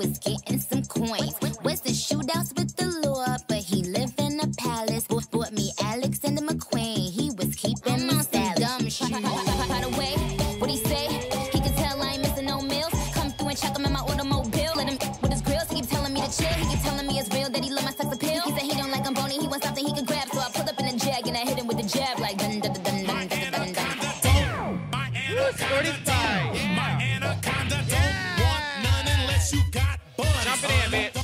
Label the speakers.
Speaker 1: was getting some coins. Was in shootouts with the law, but he lived in a palace. Bought me Alexander McQueen. He was keeping my style. Dumb shit. By
Speaker 2: the way, what he say?
Speaker 1: He can tell I
Speaker 2: ain't missing no meals. Come through and check him in my automobile. Let him
Speaker 1: with his
Speaker 2: grills. He keep telling me
Speaker 1: to
Speaker 2: chill. He keep telling me it's real that he love my sex appeal. He said he don't like
Speaker 1: I'm bony. He
Speaker 2: wants something he can grab. So I
Speaker 1: pulled up
Speaker 2: in
Speaker 1: a jag
Speaker 2: and I hit
Speaker 1: him with a jab like
Speaker 2: dun
Speaker 1: dun dun
Speaker 3: dun dun dun dun. My anaconda, my anaconda, yeah. my anaconda you got buns. Jump it in, bitch.